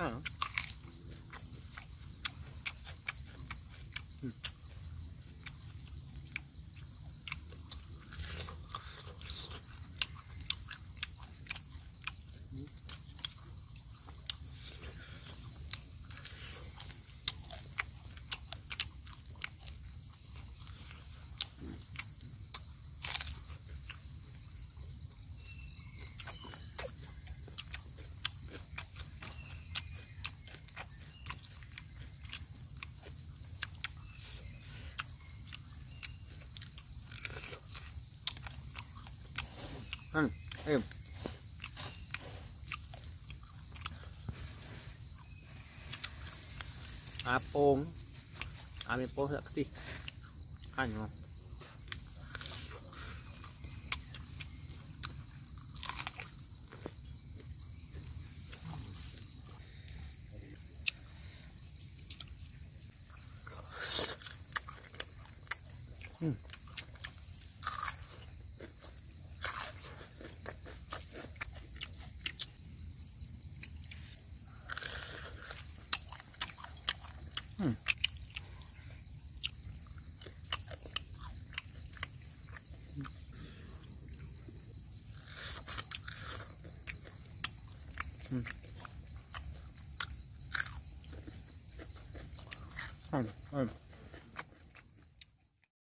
À Iya. Ayo. Apong. Kami po sa. Kanyo. Hmm. 看看看